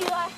Ила.